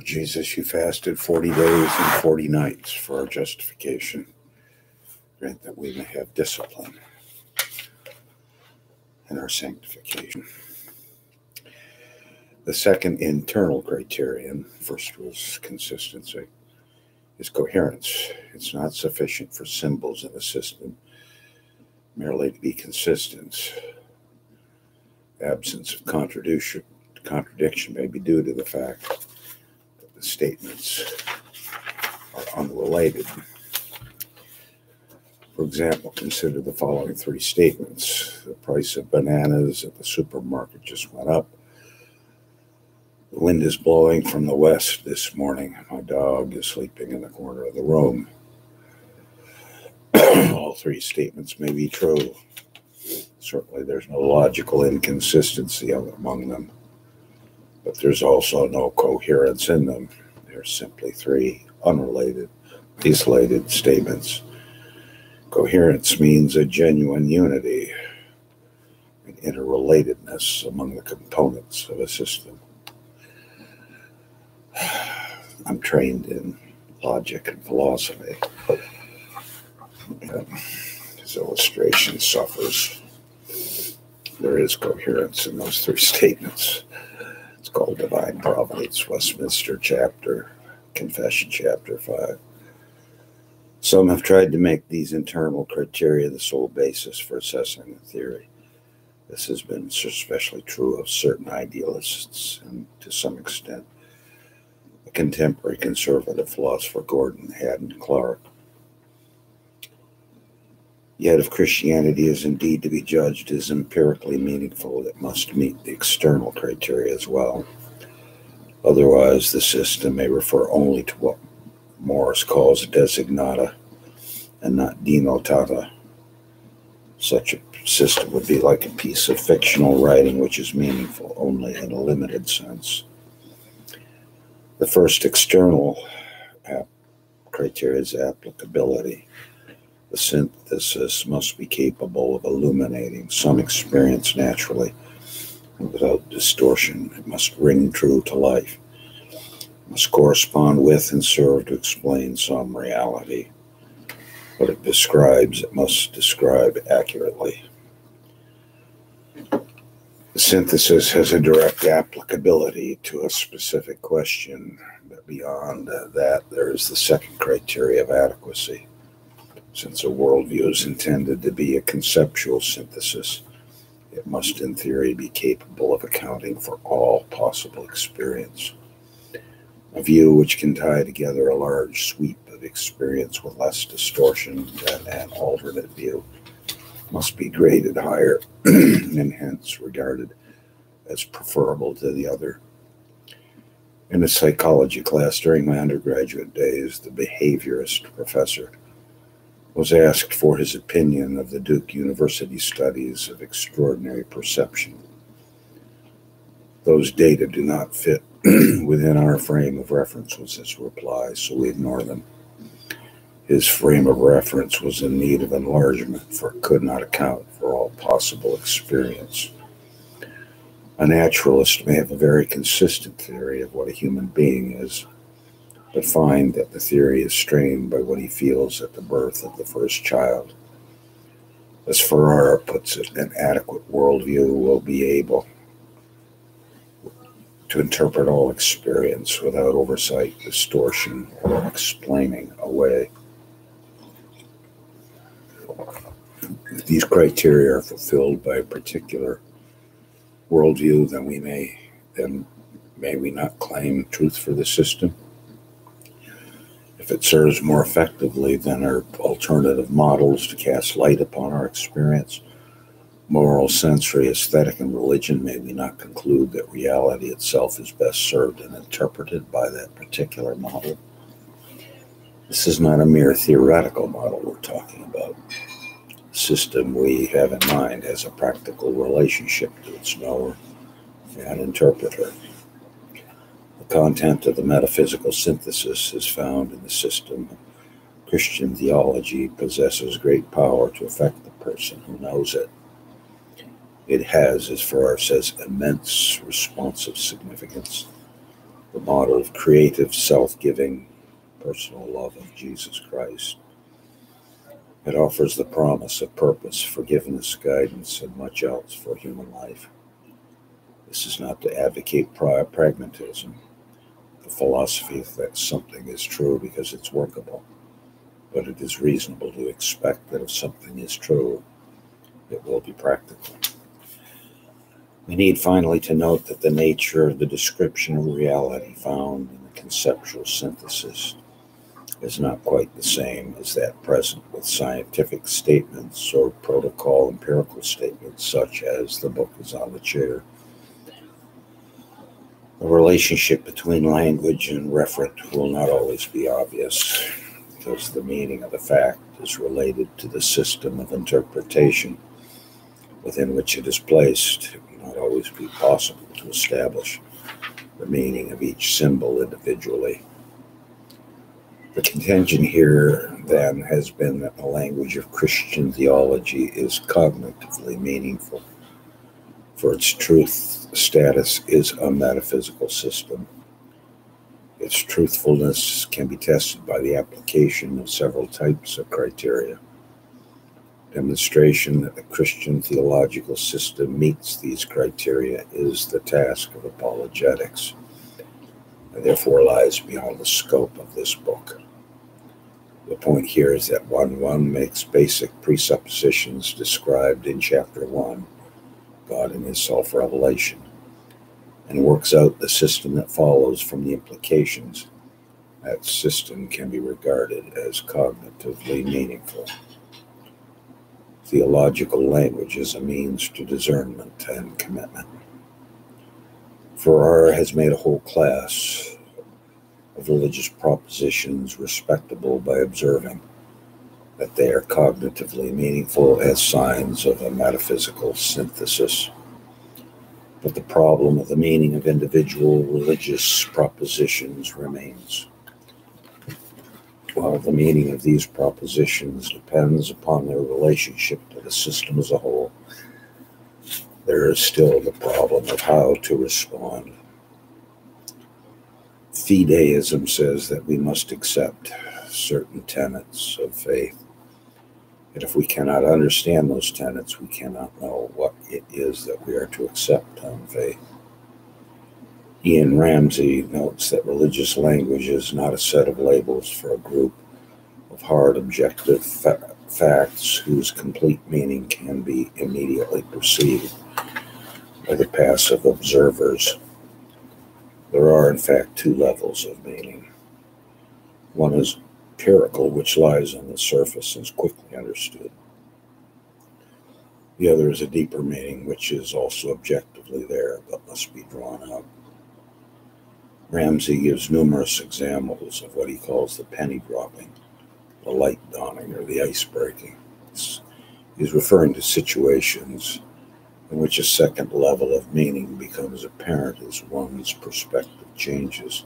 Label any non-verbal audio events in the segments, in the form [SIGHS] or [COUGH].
Lord Jesus, you fasted 40 days and 40 nights for our justification. Grant that we may have discipline in our sanctification. The second internal criterion, first was consistency, is coherence. It's not sufficient for symbols in a system merely to be consistent. Absence of contradiction, contradiction may be due to the fact the statements are unrelated. For example, consider the following three statements. The price of bananas at the supermarket just went up. The wind is blowing from the west this morning. My dog is sleeping in the corner of the room. [CLEARS THROAT] All three statements may be true. Certainly, there's no logical inconsistency among them, but there's also no coherence in them. They're simply three unrelated, isolated statements. Coherence means a genuine unity and interrelatedness among the components of a system. [SIGHS] I'm trained in logic and philosophy. His illustration suffers. There is coherence in those three [LAUGHS] statements. Called Divine Providence, Westminster Chapter, Confession Chapter 5. Some have tried to make these internal criteria the sole basis for assessing the theory. This has been especially true of certain idealists and to some extent the contemporary conservative philosopher Gordon Haddon Clark. Yet, if Christianity is indeed to be judged as empirically meaningful, it must meet the external criteria as well. Otherwise, the system may refer only to what Morris calls designata and not denotata. Such a system would be like a piece of fictional writing which is meaningful only in a limited sense. The first external criteria is applicability. The synthesis must be capable of illuminating some experience naturally and without distortion. It must ring true to life. It must correspond with and serve to explain some reality. What it describes, it must describe accurately. The synthesis has a direct applicability to a specific question, but beyond that, there is the second criteria of adequacy. Since a worldview is intended to be a conceptual synthesis, it must, in theory, be capable of accounting for all possible experience. A view which can tie together a large sweep of experience with less distortion than an alternate view must be graded higher [CLEARS THROAT] and hence regarded as preferable to the other. In a psychology class during my undergraduate days, the behaviorist professor was asked for his opinion of the Duke University studies of extraordinary perception. Those data do not fit [CLEARS THROAT] within our frame of reference, was his reply, so we ignore them. His frame of reference was in need of enlargement, for it could not account for all possible experience. A naturalist may have a very consistent theory of what a human being is but find that the theory is strained by what he feels at the birth of the first child. As Ferrara puts it, an adequate worldview will be able to interpret all experience without oversight, distortion, or explaining away. If these criteria are fulfilled by a particular worldview, then we may then may we not claim truth for the system it serves more effectively than our alternative models to cast light upon our experience, moral, sensory, aesthetic, and religion, may we not conclude that reality itself is best served and interpreted by that particular model? This is not a mere theoretical model we're talking about. The system we have in mind has a practical relationship to its knower and interpreter content of the metaphysical synthesis is found in the system. Christian theology possesses great power to affect the person who knows it. It has, as Farrar says, immense responsive significance. the model of creative, self giving, personal love of Jesus Christ. It offers the promise of purpose, forgiveness, guidance, and much else for human life. This is not to advocate prior pragmatism, the philosophy that something is true because it's workable, but it is reasonable to expect that if something is true, it will be practical. We need finally to note that the nature of the description of reality found in the conceptual synthesis is not quite the same as that present with scientific statements or protocol empirical statements, such as the book is on the chair. The relationship between language and referent will not always be obvious because the meaning of the fact is related to the system of interpretation within which it is placed. It will not always be possible to establish the meaning of each symbol individually. The contention here then has been that the language of Christian theology is cognitively meaningful, for its truth status is a metaphysical system. Its truthfulness can be tested by the application of several types of criteria. Demonstration that the Christian theological system meets these criteria is the task of apologetics and therefore lies beyond the scope of this book. The point here is that 1 1 makes basic presuppositions described in chapter 1, God in his self revelation, and works out the system that follows from the implications. That system can be regarded as cognitively meaningful. Theological language is a means to discernment and commitment. Farrar has made a whole class of religious propositions respectable by observing that they are cognitively meaningful as signs of a metaphysical synthesis. But the problem of the meaning of individual religious propositions remains. While the meaning of these propositions depends upon their relationship to the system as a whole, there is still the problem of how to respond. Fideism says that we must accept certain tenets of faith. And if we cannot understand those tenets, we cannot know what it is that we are to accept on faith. Ian Ramsey notes that religious language is not a set of labels for a group of hard objective fa- facts whose complete meaning can be immediately perceived by the passive observers. There are, in fact, two levels of meaning. One is empirical, which lies on the surface and is quickly understood. The other is a deeper meaning, which is also objectively there, but must be drawn out. Ramsey gives numerous examples of what he calls the penny dropping, the light dawning, or the ice breaking. He's referring to situations in which a second level of meaning becomes apparent as one's perspective changes.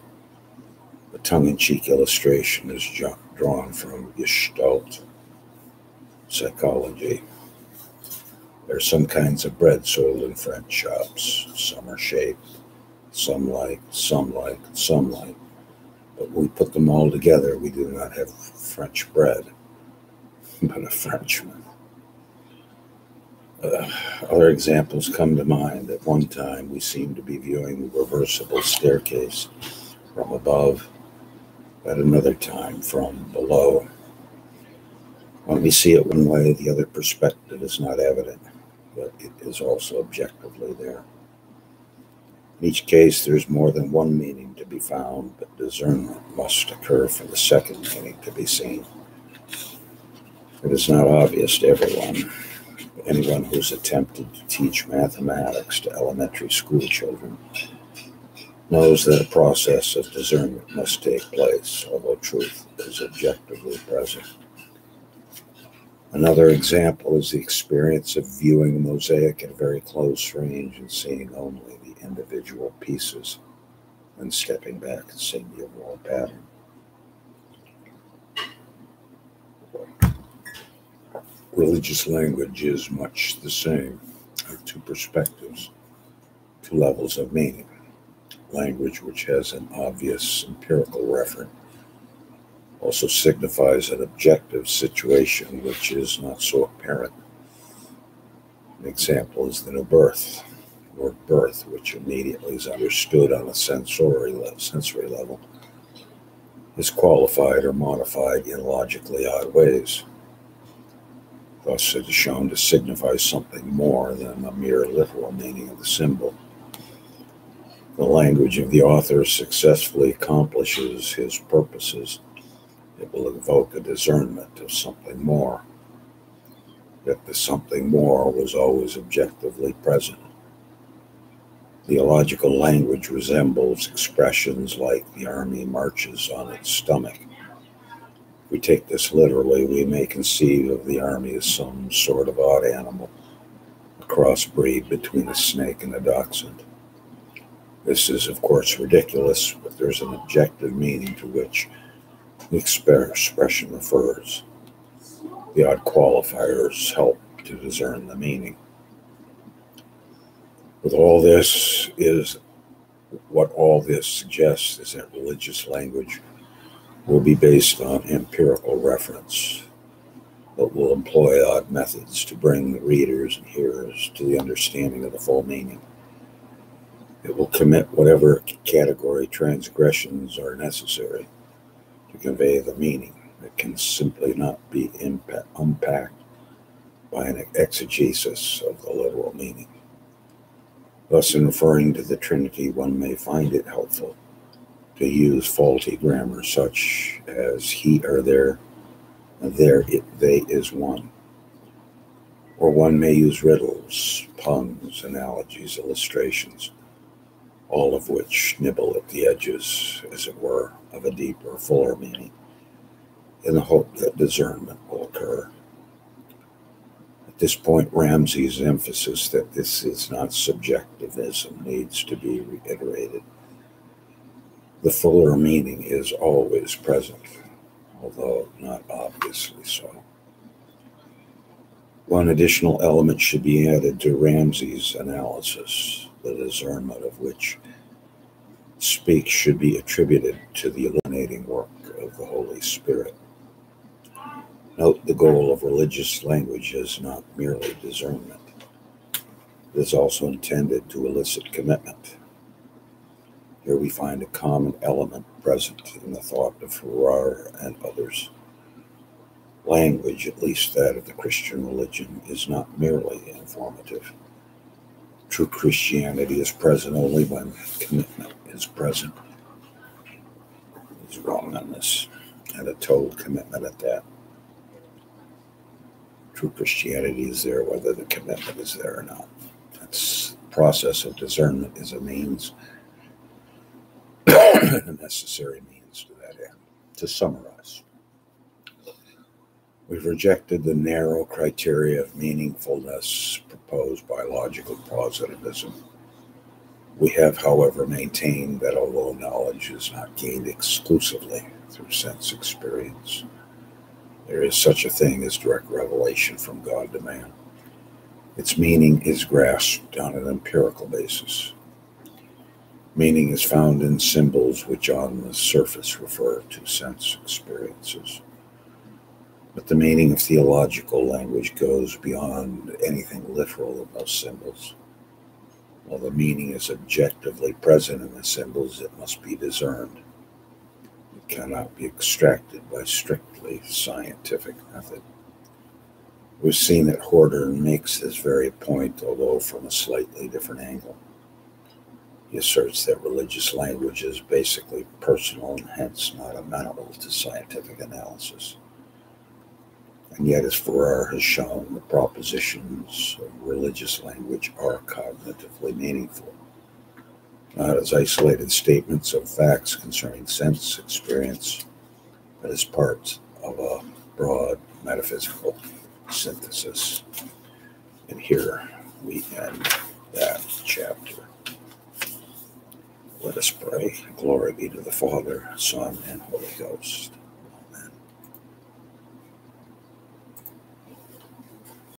A tongue in cheek illustration is drawn from Gestalt psychology. There are some kinds of bread sold in French shops. Some are shaped, some like, some like, some like. But when we put them all together, we do not have French bread, [LAUGHS] but a Frenchman. Uh, other examples come to mind. At one time, we seemed to be viewing the reversible staircase from above, at another time from below. When we see it one way, the other perspective is not evident, but it is also objectively there. In each case, there's more than one meaning to be found, but discernment must occur for the second meaning to be seen. It is not obvious to everyone anyone who's attempted to teach mathematics to elementary school children knows that a process of discernment must take place, although truth is objectively present. Another example is the experience of viewing a mosaic at a very close range and seeing only the individual pieces and stepping back and seeing the overall pattern. religious language is much the same. Two perspectives, two levels of meaning. Language which has an obvious empirical referent also signifies an objective situation which is not so apparent. An example is the new birth, or birth, which immediately is understood on a sensory level, sensory level, is qualified or modified in logically odd ways. Thus, it is shown to signify something more than a mere literal meaning of the symbol. The language of the author successfully accomplishes his purposes. It will evoke a discernment of something more. Yet the something more was always objectively present. Theological language resembles expressions like the army marches on its stomach if we take this literally, we may conceive of the army as some sort of odd animal, a crossbreed between a snake and a dachshund. This is, of course, ridiculous, but there's an objective meaning to which the expression refers. The odd qualifiers help to discern the meaning. With all this is what all this suggests is that religious language will be based on empirical reference, but will employ odd methods to bring the readers and hearers to the understanding of the full meaning. It will commit whatever category transgressions are necessary to convey the meaning that can simply not be impact, unpacked by an exegesis of the literal meaning. Thus, in referring to the Trinity, one may find it helpful to use faulty grammar such as he or there, there it, they is one. Or one may use riddles, puns, analogies, illustrations, all of which nibble at the edges, as it were, of a deeper, fuller meaning, in the hope that discernment will occur. At this point, Ramsey's emphasis that this is not subjectivism needs to be reiterated the fuller meaning is always present, although not obviously so. One additional element should be added to Ramsey's analysis, the discernment of which speaks should be attributed to the illuminating work of the Holy Spirit. Note the goal of religious language is not merely discernment. It is also intended to elicit commitment here we find a common element present in the thought of Farrar and others. Language, at least that of the Christian religion, is not merely informative. True Christianity is present only when commitment is present. He's wrong on this, and a total commitment at that. True Christianity is there whether the commitment is there or not. That's the process of discernment is a means [COUGHS] a necessary means to that end. To summarize, we've rejected the narrow criteria of meaningfulness proposed by logical positivism. We have, however, maintained that although knowledge is not gained exclusively through sense experience, there is such a thing as direct revelation from God to man. Its meaning is grasped on an empirical basis Meaning is found in symbols which on the surface refer to sense experiences. But the meaning of theological language goes beyond anything literal in those symbols. While the meaning is objectively present in the symbols, it must be discerned. It cannot be extracted by strictly scientific method. We've seen that Hordern makes this very point, although from a slightly different angle. He asserts that religious language is basically personal and hence not amenable to scientific analysis. And yet, as Farrar has shown, the propositions of religious language are cognitively meaningful, not as isolated statements of facts concerning sense experience, but as parts of a broad metaphysical synthesis. And here we end that chapter. Let us pray. Glory be to the Father, Son, and Holy Ghost.